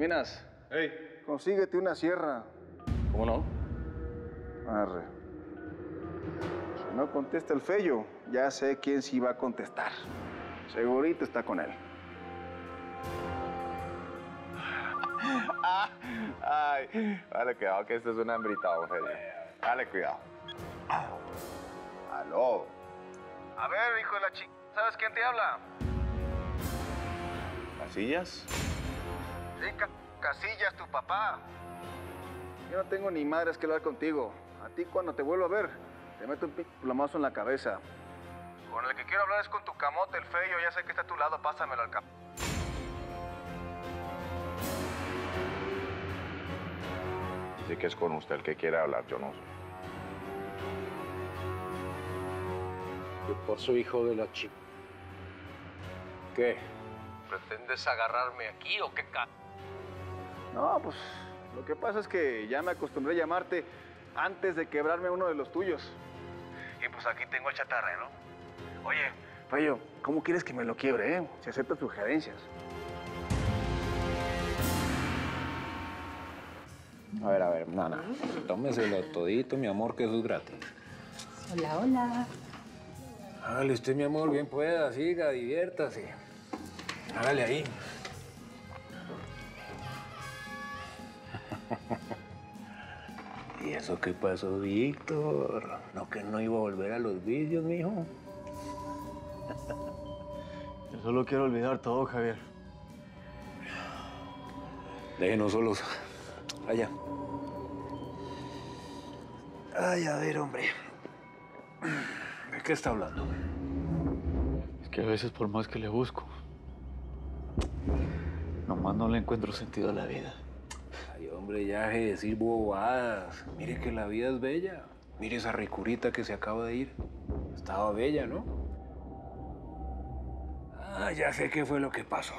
¿Terminas? Hey, Consíguete una sierra. ¿cómo no? Arre. Si no contesta el feyo, ya sé quién sí va a contestar. Segurito está con él. Ay, dale cuidado que esto es una hembrita, hombre. Dale cuidado. Aló. A ver, hijo de la chica, ¿sabes quién te habla? ¿Casillas? Sí, Ca- Casillas, tu papá. Yo no tengo ni madres que hablar contigo. A ti cuando te vuelvo a ver, te meto un plomazo en la cabeza. Con el que quiero hablar es con tu camote, el feyo. Ya sé que está a tu lado, pásamelo al cap. Dice que es con usted el que quiere hablar, yo no sé. Por su hijo de la chica. ¿Qué? ¿Pretendes agarrarme aquí o qué ca... No, pues lo que pasa es que ya me acostumbré a llamarte antes de quebrarme uno de los tuyos. Y pues aquí tengo el chatarre, ¿no? Oye, Feyo, ¿cómo quieres que me lo quiebre, eh? Si aceptas sugerencias. A ver, a ver, nana. Tómeselo todito, mi amor, que eso es gratis. Hola, hola. Hágale usted, mi amor, bien pueda, siga, diviértase. Hágale ahí. Eso qué pasó, Víctor? ¿No que no iba a volver a los vicios, mijo? Yo solo quiero olvidar todo, Javier. Déjenos solos. Allá. Ay, a ver, hombre. ¿De qué está hablando? Es que a veces por más que le busco, nomás no le encuentro sentido a la vida. Hombre, ya deje de decir bobadas. Mire que la vida es bella. Mire esa ricurita que se acaba de ir. Estaba bella, ¿no? Ah, ya sé qué fue lo que pasó.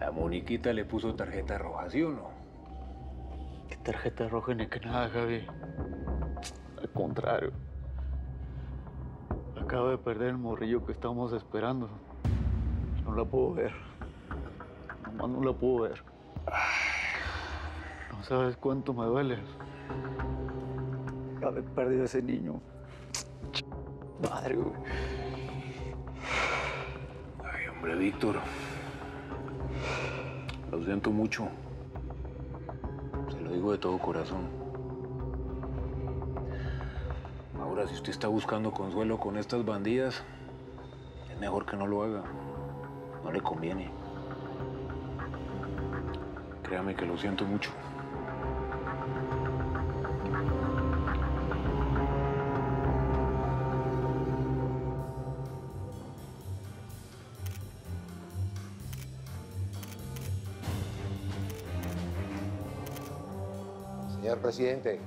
La Moniquita le puso tarjeta roja, ¿sí o no? ¿Qué tarjeta roja ni que nada, Javi? Al contrario. Acabo de perder el morrillo que estábamos esperando. No la puedo ver. Nomás no la puedo ver. Sabes cuánto me duele. Haber perdido ese niño. Madre, güey. Ay, hombre, Víctor. Lo siento mucho. Se lo digo de todo corazón. Ahora, si usted está buscando consuelo con estas bandidas, es mejor que no lo haga. No le conviene. Créame que lo siento mucho. Señor presidente,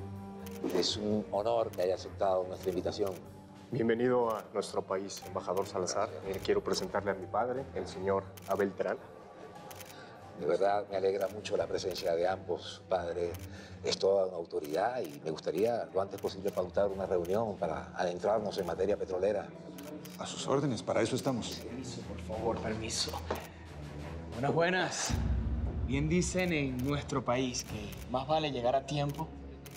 es un honor que haya aceptado nuestra invitación. Bienvenido a nuestro país, embajador Salazar. Eh, quiero presentarle a mi padre, el señor Abel Terán. De verdad me alegra mucho la presencia de ambos. Padre es toda una autoridad y me gustaría lo antes posible pautar una reunión para adentrarnos en materia petrolera. A sus órdenes, para eso estamos. Permiso, por favor, permiso. Buenas, buenas. Bien dicen en nuestro país que más vale llegar a tiempo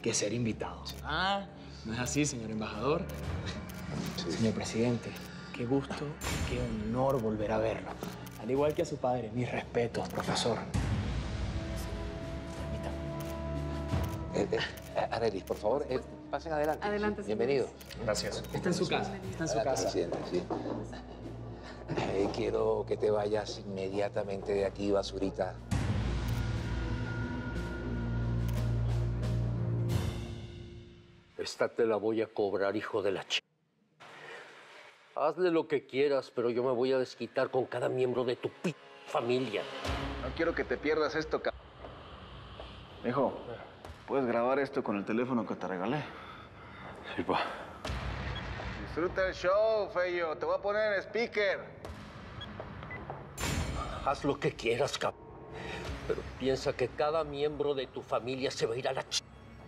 que ser invitado. Ah, ¿no es así, señor embajador? Señor presidente, qué gusto, qué honor volver a verlo. Al igual que a su padre, mis respetos, profesor. Eh, eh, Arelis, por favor, eh, pasen adelante. Adelante, Sí, Bienvenidos. Gracias. Está en su casa, está en su Adelante, casa. presidente, sí. Eh, quiero que te vayas inmediatamente de aquí, basurita. Esta te la voy a cobrar, hijo de la chica. Hazle lo que quieras, pero yo me voy a desquitar con cada miembro de tu p familia. No quiero que te pierdas esto, ca... Hijo, ¿puedes grabar esto con el teléfono que te regalé? Sí, pa. Disfruta el show, Feyo. Te voy a poner en speaker. Haz lo que quieras, cabrón. Pero piensa que cada miembro de tu familia se va a ir a la ch...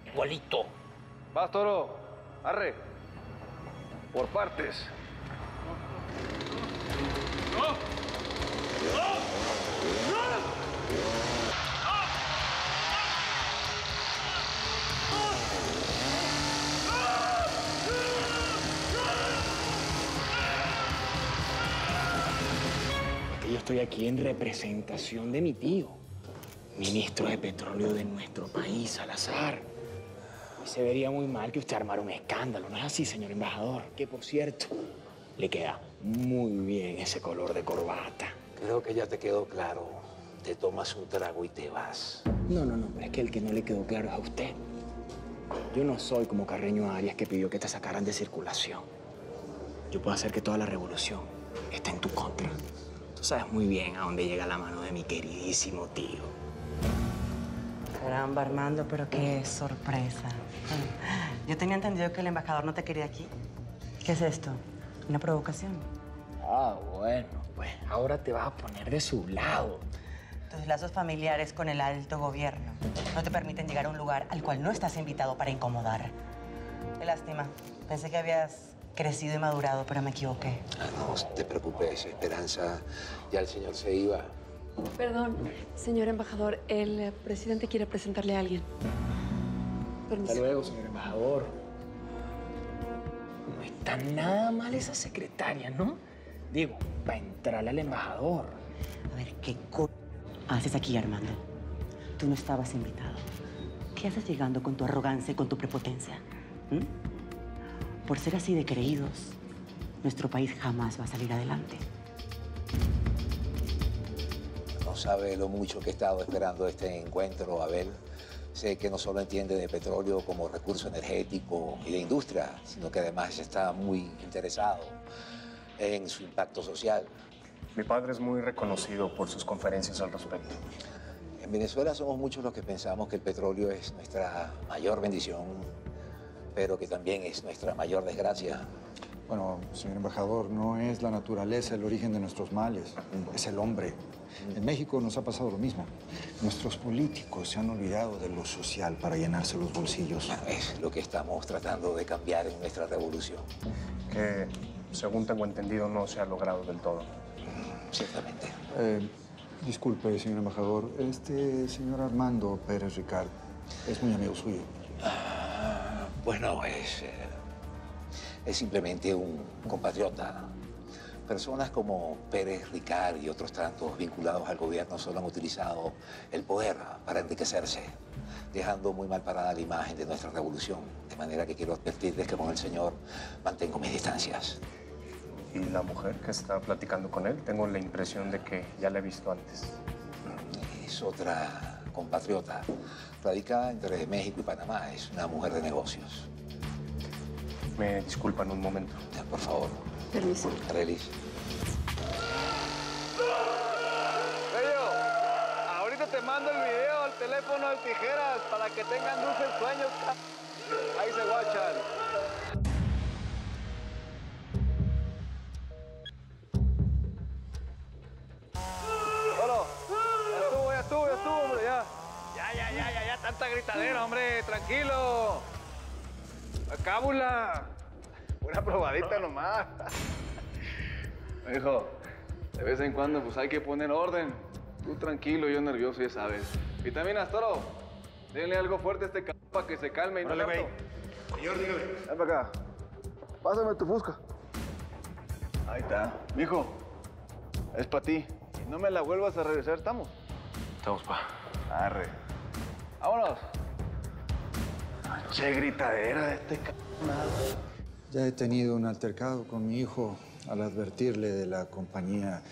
igualito. Vas, toro. Arre. Por partes. ¡No! Yo estoy aquí en representación de mi tío, ministro de petróleo de nuestro país, Salazar. Y se vería muy mal que usted armara un escándalo, ¿no es así, señor embajador? Que, por cierto, le queda muy bien ese color de corbata. Creo que ya te quedó claro. Te tomas un trago y te vas. No, no, no, pero es que el que no le quedó claro es a usted. Yo no soy como Carreño Arias que pidió que te sacaran de circulación. Yo puedo hacer que toda la revolución esté en tu contra. Tú sabes muy bien a dónde llega la mano de mi queridísimo tío. Caramba, Armando, pero qué sorpresa. Yo tenía entendido que el embajador no te quería aquí. ¿Qué es esto? ¿Una provocación? Ah, bueno, pues ahora te vas a poner de su lado. Tus lazos familiares con el alto gobierno no te permiten llegar a un lugar al cual no estás invitado para incomodar. Qué lástima. Pensé que habías crecido y madurado, pero me equivoqué. Ah, no te preocupes, Esperanza. Ya el señor se iba. Perdón, señor embajador, el presidente quiere presentarle a alguien. Permiso. Hasta luego, señor embajador. No está nada mal esa secretaria, ¿no? Digo, para entrarle al embajador. A ver, ¿qué co haces aquí, Armando? Tú no estabas invitado. ¿Qué haces llegando con tu arrogancia y con tu prepotencia? ¿Mm? Por ser así de creídos, nuestro país jamás va a salir adelante. No sabe lo mucho que he estado esperando este encuentro, Abel. Sé que no solo entiende de petróleo como recurso energético y de industria, sino que además está muy interesado en su impacto social. Mi padre es muy reconocido por sus conferencias al respecto. En Venezuela somos muchos los que pensamos que el petróleo es nuestra mayor bendición, pero que también es nuestra mayor desgracia. Bueno, señor embajador, no es la naturaleza el origen de nuestros males, es el hombre. En México nos ha pasado lo mismo. Nuestros políticos se han olvidado de lo social para llenarse los bolsillos. Es lo que estamos tratando de cambiar en nuestra revolución. Que, según tengo entendido, no se ha logrado del todo. Ciertamente. Eh, disculpe, señor embajador, este señor Armando Pérez Ricard es muy amigo suyo. Ah, bueno, es, eh, es simplemente un compatriota. Personas como Pérez Ricard y otros tantos vinculados al gobierno solo han utilizado el poder para enriquecerse, dejando muy mal parada la imagen de nuestra revolución. De manera que quiero advertirles que con el señor mantengo mis distancias. ¿Y la mujer que está platicando con él? Tengo la impresión de que ya la he visto antes. Es otra compatriota, radicada entre México y Panamá. Es una mujer de negocios. Me disculpan un momento. Ya, por favor. Permiso. Relis. Bello, ahorita te mando el video al teléfono de tijeras para que tengan dulces sueños. Ahí se guachan. Bueno, ya estuvo, ya estuvo, ya estuvo, hombre, ya. Ya, ya, ya, ya, ya, tanta gritadera, hombre, tranquilo. La cábula. Una probadita nomás. Hijo, de vez en cuando pues hay que poner orden. Tú tranquilo, yo nervioso, ya sabes. Vitaminas, toro. Denle algo fuerte a este c para que se calme y no tanto. Señor, dígame. Ven para acá. Pásame tu fusca. Ahí está. Mijo, es para ti. Y no me la vuelvas a regresar, ¿estamos? Estamos, pa. Arre. Vámonos. Che gritadera de este c... Ya he tenido un altercado con mi hijo al advertirle de la compañía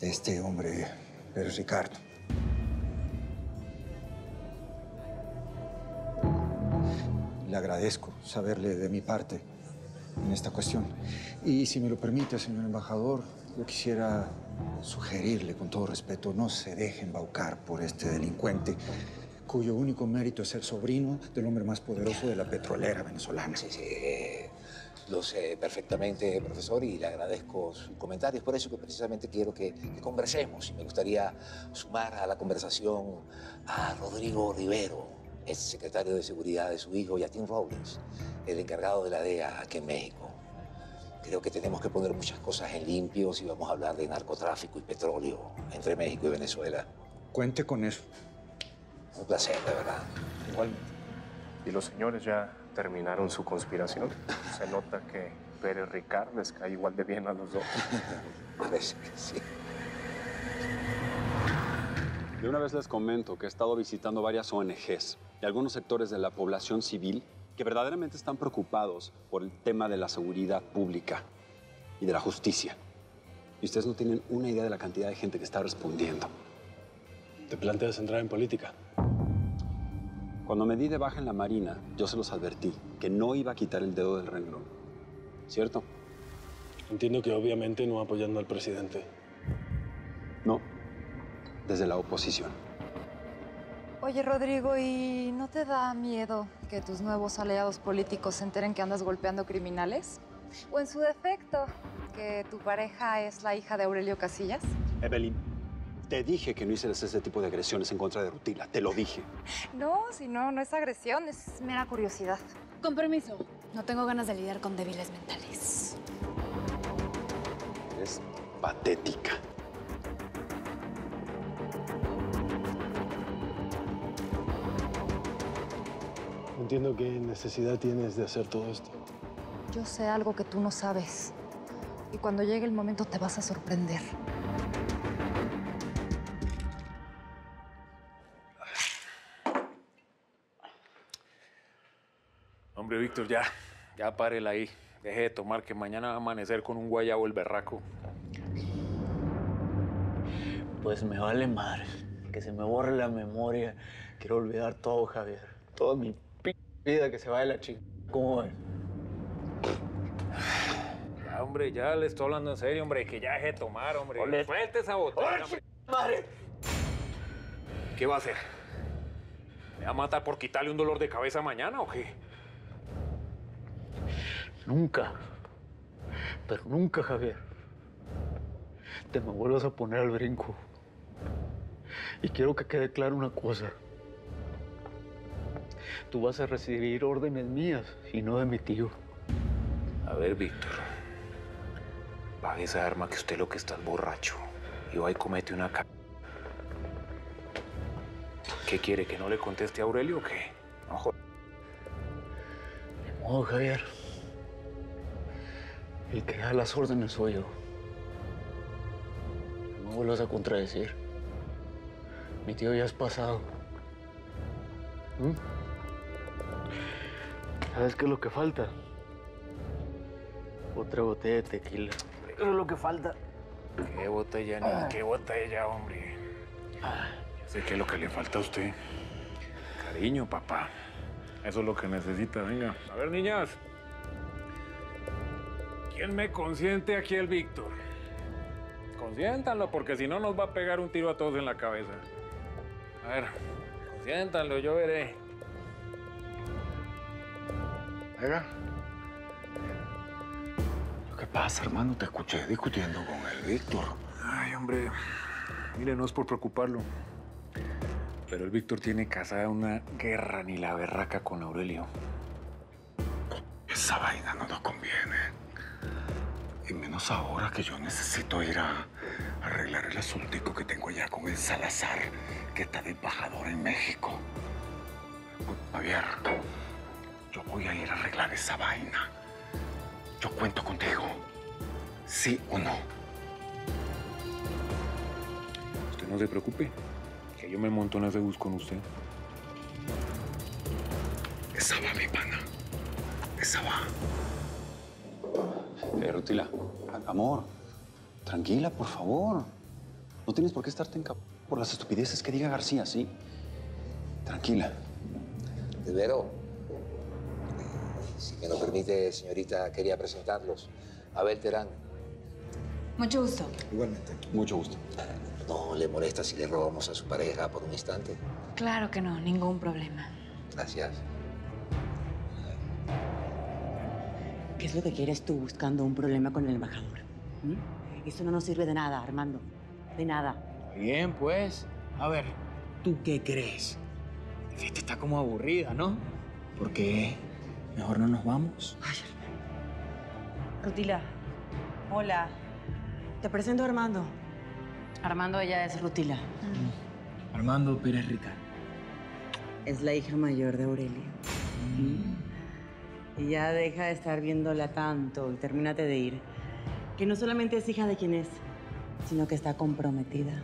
de este hombre, Pérez Ricardo. Le agradezco saberle de mi parte en esta cuestión. Y si me lo permite, señor embajador, yo quisiera sugerirle con todo respeto, no se deje embaucar por este delincuente cuyo único mérito es ser sobrino del hombre más poderoso de la petrolera venezolana. Sí, sí. Lo sé perfectamente, profesor, y le agradezco sus comentarios. Por eso que precisamente quiero que, que conversemos. Y me gustaría sumar a la conversación a Rodrigo Rivero, ex secretario de Seguridad de su hijo, y a Tim Robbins, el encargado de la DEA aquí en México. Creo que tenemos que poner muchas cosas en limpio si vamos a hablar de narcotráfico y petróleo entre México y Venezuela. Cuente con eso. Un placer, de verdad. Igualmente. Y los señores ya terminaron su conspiración. Se nota que Pérez Ricard les cae igual de bien a los dos. Parece que sí. De una vez les comento que he estado visitando varias ONGs y algunos sectores de la población civil que verdaderamente están preocupados por el tema de la seguridad pública y de la justicia. Y ustedes no tienen una idea de la cantidad de gente que está respondiendo. ¿Te planteas entrar en política? Cuando me di de baja en la Marina, yo se los advertí que no iba a quitar el dedo del renglón. ¿Cierto? Entiendo que obviamente no apoyando al presidente. No, desde la oposición. Oye, Rodrigo, ¿y no te da miedo que tus nuevos aliados políticos se enteren que andas golpeando criminales? O en su defecto, que tu pareja es la hija de Aurelio Casillas. Evelyn, te dije que no hicieras ese tipo de agresiones en contra de Rutila. Te lo dije. No, si no, no es agresión, es mera curiosidad. Con permiso. No tengo ganas de lidiar con débiles mentales. Es patética. No entiendo qué necesidad tienes de hacer todo esto. Yo sé algo que tú no sabes. Y cuando llegue el momento te vas a sorprender. Hombre, Víctor, ya. Ya párela ahí. Deje de tomar, que mañana va a amanecer con un guayabo el berraco. Pues me vale madre. Que se me borre la memoria. Quiero olvidar todo, Javier. Toda mi p vida que se vaya la chica. ¿Cómo ves? Ya, hombre, ya le estoy hablando en serio, hombre. Que ya deje de tomar, hombre. Ole. Suelte esa botella, hombre. ¡Madre! ¿Qué va a hacer? ¿Me va a matar por quitarle un dolor de cabeza mañana o qué? Nunca. Pero nunca, Javier. Te me vuelvas a poner al brinco. Y quiero que quede claro una cosa. Tú vas a recibir órdenes mías y no de mi tío. A ver, Víctor. Pague esa arma que usted lo que está es borracho. Y va y comete una ca... ¿Qué quiere? ¿Que no le conteste a Aurelio o qué? No, joder. Ni modo, Javier. El que da las órdenes soy yo. No me vuelvas a contradecir. Mi tío ya es pasado. ¿Mm? ¿Sabes qué es lo que falta? Otra botella de tequila. Eso es lo que falta. ¿Qué botella, ni qué botella, hombre? Ya sé qué es lo que le falta a usted. Cariño, papá. Eso es lo que necesita, venga. A ver, niñas. ¿Quién me consiente aquí el Víctor? Consiéntanlo, porque si no nos va a pegar un tiro a todos en la cabeza. A ver, consiéntanlo, yo veré. Venga. ¿Qué pasa, hermano? Te escuché discutiendo con el Víctor. Ay, hombre. Mire, no es por preocuparlo. Pero el Víctor tiene casada una guerra ni la berraca con Aurelio. Esa vaina no nos conviene. Y menos ahora que yo necesito ir a arreglar el asuntico que tengo allá con el Salazar, que está de embajador en México. Pues, Javier, yo voy a ir a arreglar esa vaina. Yo cuento contigo. ¿Sí o no? Usted no se preocupe, que yo me monto en ese bus con usted. Esa va, mi pana. Esa va. Eh, Rutila, amor, tranquila, por favor. No tienes por qué estarte en por las estupideces que diga García, ¿sí? Tranquila. De Vero, si me lo permite, señorita, quería presentarlos. Abel Terán. Mucho gusto. Igualmente. Mucho gusto. ¿No le molesta si le robamos a su pareja por un instante? Claro que no, ningún problema. Gracias. ¿Qué es lo que quieres tú buscando un problema con el embajador? ¿Mm? Eso no nos sirve de nada, Armando. De nada. Bien, pues. A ver, ¿tú qué crees? La fiesta está como aburrida, ¿no? ¿Por qué? Mejor no nos vamos. Rutila. Hola. Te presento a Armando. Armando, ella es Rutila. Armando Pérez Rica. Es la hija mayor de Aurelio. Y ya deja de estar viéndola tanto y termínate de ir. Que no solamente es hija de quien es, sino que está comprometida.